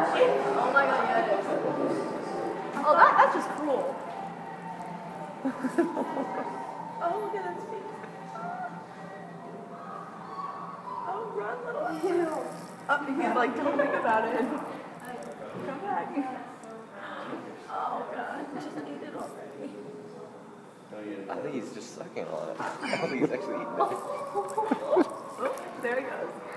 Oh my god, yeah, it is. Oh, that, that's just cruel. oh, look at that feet. Oh, run, little Ew. Up he's like, don't think about it. Come back. Oh, God. Just eat it already. I think he's just sucking on it. I don't think he's actually eating it. Oh, there he goes.